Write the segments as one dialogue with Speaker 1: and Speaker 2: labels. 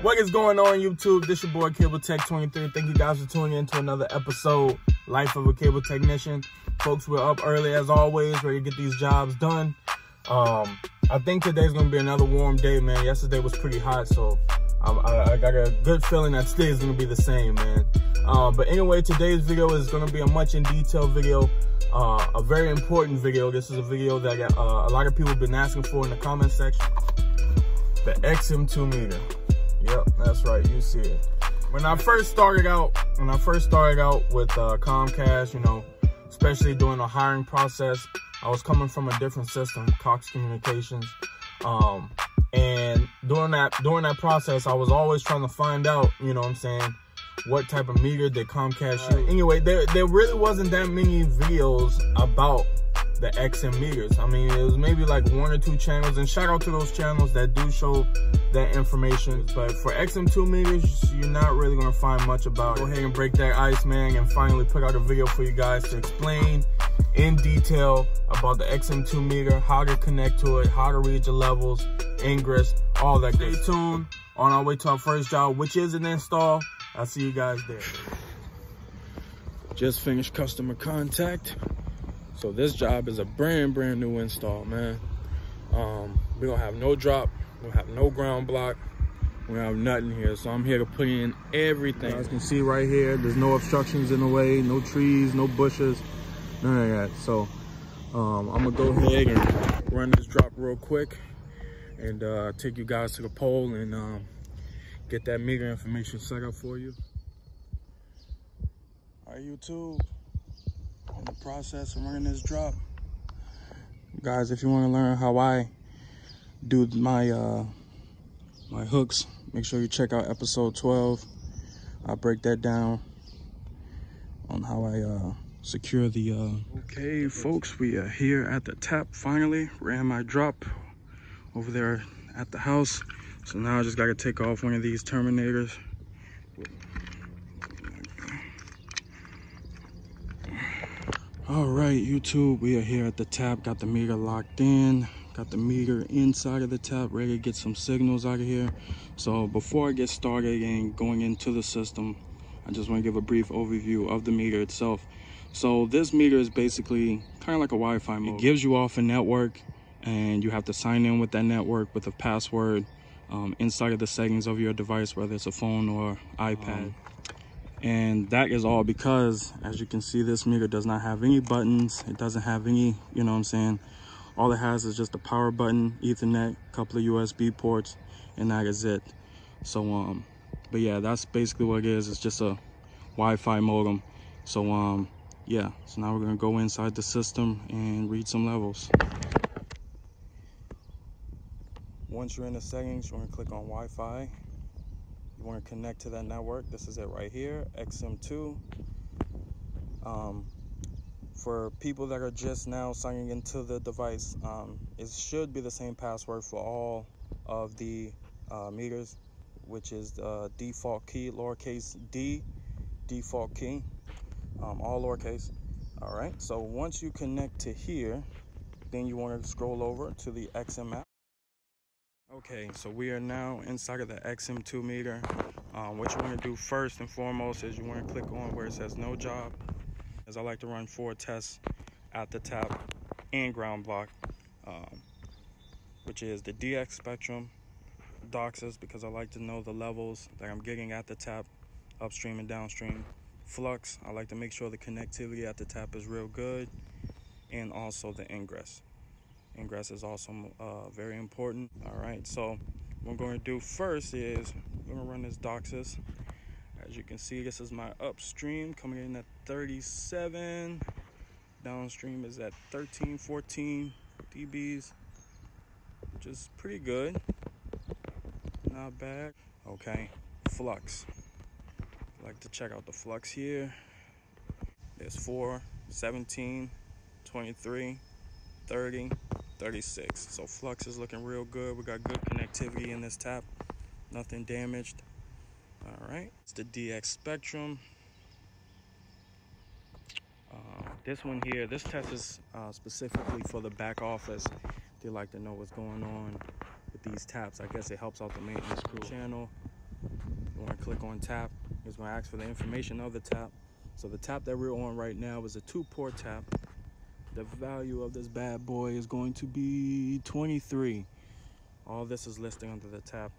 Speaker 1: What is going on YouTube? This your boy Cable Tech 23. Thank you guys for tuning in to another episode, Life of a Cable Technician. Folks, we're up early as always, ready to get these jobs done. Um, I think today's gonna be another warm day, man. Yesterday was pretty hot, so um, I, I, got a good feeling that today is gonna be the same, man. Um, but anyway, today's video is gonna be a much in detail video, uh, a very important video. This is a video that uh, a lot of people have been asking for in the comment section. The XM2 meter. Yep, that's right. You see it. When I first started out, when I first started out with uh, Comcast, you know, especially during the hiring process, I was coming from a different system, Cox Communications. Um, and during that during that process, I was always trying to find out, you know what I'm saying, what type of meter did Comcast use. Anyway, there, there really wasn't that many videos about the XM meters. I mean, it was maybe like one or two channels, and shout out to those channels that do show that information. But for XM2 meters, you're not really gonna find much about it. Go ahead and break that ice, man, and finally put out a video for you guys to explain in detail about the XM2 meter, how to connect to it, how to read your levels, ingress, all that. Stay tuned on our way to our first job, which is an install. I'll see you guys there. Just finished customer contact. So this job is a brand, brand new install, man. Um, we don't have no drop, we don't have no ground block, we don't have nothing here. So I'm here to put in everything. As you can see right here, there's no obstructions in the way, no trees, no bushes, none of that. So um, I'm gonna go ahead and run this drop real quick and uh, take you guys to the pole and um, get that meter information set up for you. All right, YouTube in the process of running this drop. Guys, if you want to learn how I do my uh, my hooks, make sure you check out episode 12. I'll break that down on how I uh, secure the... Uh... Okay, folks, we are here at the tap finally. Ran my drop over there at the house. So now I just got to take off one of these terminators. All right, YouTube, we are here at the tap. Got the meter locked in. Got the meter inside of the tap, ready to get some signals out of here. So before I get started and going into the system, I just want to give a brief overview of the meter itself. So this meter is basically kind of like a Wi-Fi mode. It gives you off a network and you have to sign in with that network with a password um, inside of the settings of your device, whether it's a phone or iPad. Um, and that is all because as you can see this meter does not have any buttons. It doesn't have any you know what i'm saying? All it has is just a power button ethernet couple of usb ports and that is it. So um but yeah that's basically what it is. It's just a wi-fi modem. So um yeah. So now we're gonna go inside the system and read some levels. Once you're in the settings you're gonna click on wi-fi you want to connect to that network? This is it right here xm2 um, for people that are just now signing into the device um, it should be the same password for all of the uh, meters which is the default key lowercase d default key um, all lowercase. All right so once you connect to here then you want to scroll over to the xm app Okay, so we are now inside of the XM2 meter. Um, what you want to do first and foremost is you want to click on where it says no job. As I like to run four tests at the tap and ground block, um, which is the DX spectrum, DOCSIS, because I like to know the levels that I'm getting at the tap, upstream and downstream. Flux, I like to make sure the connectivity at the tap is real good, and also the ingress ingress is also uh, very important. All right so what I'm going to do first is I'm going to run this DOCSIS as you can see this is my upstream coming in at 37 downstream is at 13 14 dBs which is pretty good. Not bad. Okay flux. Like to check out the flux here. There's 4 17 23 30 36 so flux is looking real good. We got good connectivity in this tap. Nothing damaged. All right. It's the dx spectrum. Uh, this one here this test is uh, specifically for the back office. They like to know what's going on with these taps. I guess it helps out the maintenance crew channel. You want to click on tap. It's going to ask for the information of the tap. So the tap that we're on right now is a two port tap. The value of this bad boy is going to be 23. All this is listing under the tap.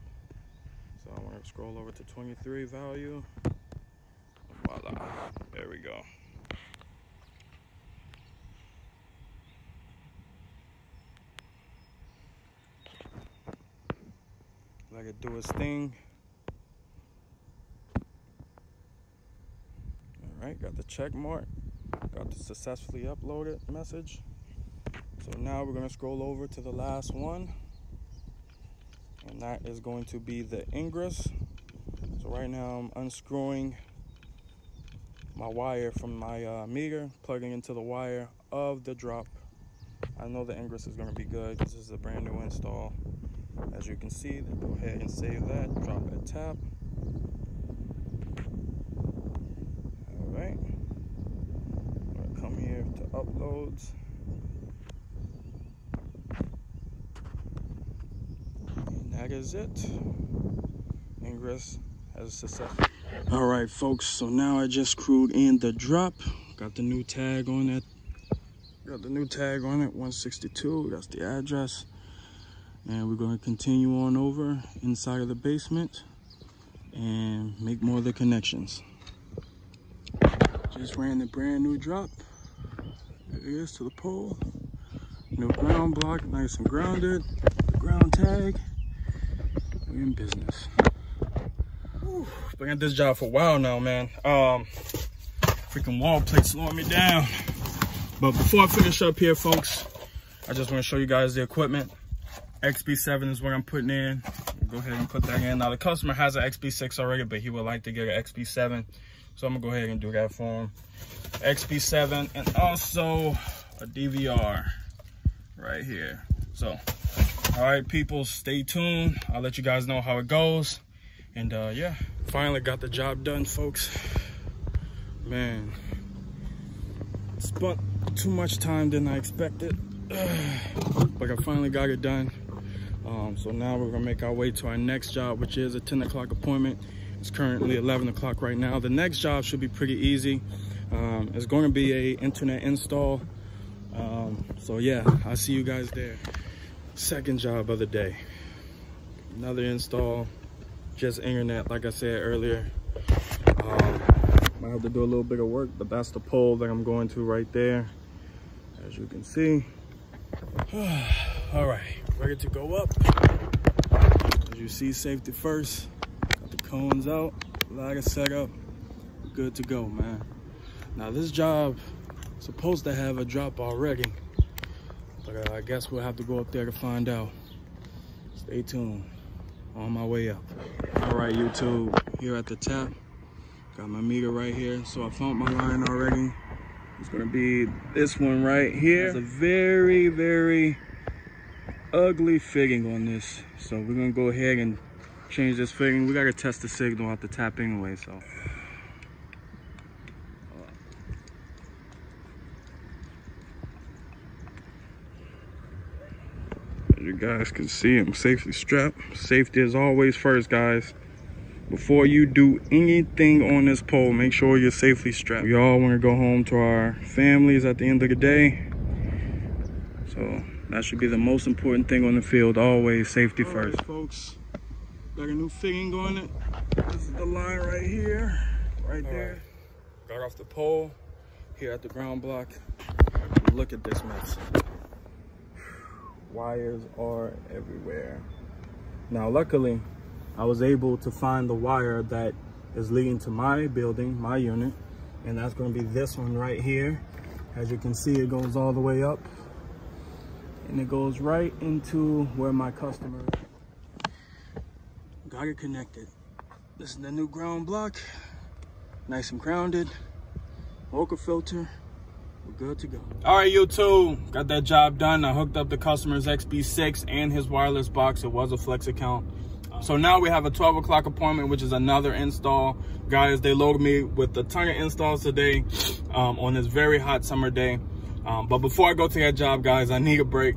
Speaker 1: So I want to scroll over to 23 value. Voila, there we go. Let it do its thing. All right, got the check mark. Successfully uploaded message. So now we're gonna scroll over to the last one. And that is going to be the ingress. So right now I'm unscrewing my wire from my uh, meter, plugging into the wire of the drop. I know the ingress is gonna be good because this is a brand new install. As you can see, go ahead and save that, drop a tap. All right, I'm come uploads. And that is it. Ingress has successful. All right, folks, so now I just screwed in the drop. Got the new tag on it. Got the new tag on it, 162, that's the address and we're going to continue on over inside of the basement and make more of the connections just ran the brand new drop is to the pole. No ground block nice and grounded. The ground tag. We're in business. Whew, been at this job for a while now man. Um freaking wall plate slowing me down. But before i finish up here folks i just want to show you guys the equipment. XB7 is what I'm putting in. Go ahead and put that in. Now the customer has an XB6 already, but he would like to get an XB7. So I'm gonna go ahead and do that for him. XB7 and also a DVR right here. So, all right, people, stay tuned. I'll let you guys know how it goes. And uh, yeah, finally got the job done, folks. Man, spent too much time than I expected. but I finally got it done. Um, so now we're gonna make our way to our next job, which is a 10 o'clock appointment. It's currently 11 o'clock right now. The next job should be pretty easy. Um, it's going to be a internet install. Um, so yeah, I'll see you guys there. Second job of the day. Another install, just internet, like I said earlier. Um, might have to do a little bit of work, but that's the pole that I'm going to right there. As you can see. All right, ready to go up. As you see, safety first. Cones out, ladder set up. Good to go, man. Now this job supposed to have a drop already, but uh, I guess we'll have to go up there to find out. Stay tuned. On my way up. All right, YouTube, here at the tap. Got my meter right here. So I found my line already. It's gonna be this one right here. It's a very, very ugly fitting on this. So we're gonna go ahead and change this fitting. We gotta test the signal at the tap anyway, so. As you guys can see, I'm safely strapped. Safety is always first, guys. Before you do anything on this pole, make sure you're safely strapped. We all wanna go home to our families at the end of the day. So that should be the most important thing on the field. Always safety first. Right, folks, got a new fitting on it. This is the line right here, right All there. Right. Got off the pole here at the ground block. Look at this mess. Wires are everywhere. Now, luckily, I was able to find the wire that is leading to my building, my unit, and that's gonna be this one right here. As you can see, it goes all the way up and it goes right into where my customer got it connected. This is the new ground block, nice and grounded, MoCA filter, we're good to go. All right, YouTube, got that job done. I hooked up the customer's XB6 and his wireless box. It was a flex account. So now we have a 12 o'clock appointment, which is another install. Guys, they loaded me with a ton of installs today um, on this very hot summer day. Um, but before I go to that job, guys, I need a break.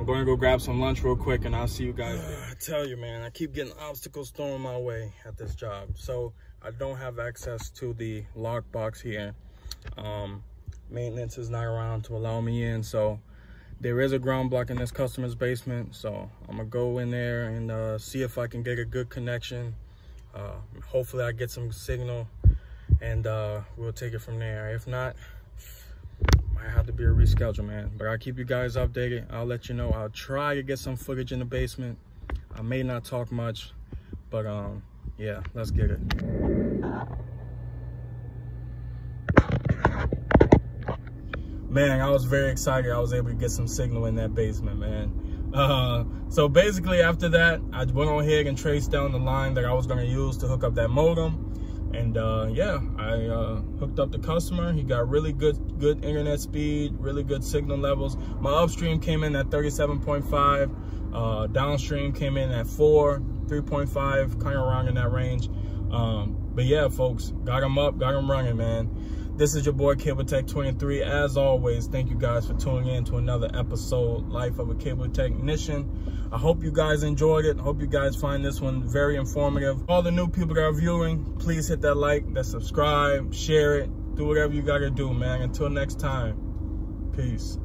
Speaker 1: I'm going to go grab some lunch real quick and I'll see you guys. I tell you, man, I keep getting obstacles thrown my way at this job. So I don't have access to the lockbox here. Um, maintenance is not around to allow me in. So there is a ground block in this customer's basement. So I'm gonna go in there and uh, see if I can get a good connection. Uh, hopefully I get some signal and uh, we'll take it from there. If not, might have to be a reschedule, man. But I'll keep you guys updated. I'll let you know. I'll try to get some footage in the basement. I may not talk much, but um, yeah, let's get it. Man, I was very excited. I was able to get some signal in that basement, man. Uh, so basically after that, I went on ahead and traced down the line that I was gonna use to hook up that modem. And uh, yeah, I uh, hooked up the customer. He got really good good internet speed, really good signal levels. My upstream came in at 37.5. Uh, downstream came in at 4, 3.5, kind of around in that range. Um, but yeah, folks, got him up, got him running, man. This is your boy Cable Tech 23. As always, thank you guys for tuning in to another episode, Life of a Cable Technician. I hope you guys enjoyed it. I hope you guys find this one very informative. All the new people that are viewing, please hit that like, that subscribe, share it, do whatever you gotta do, man. Until next time, peace.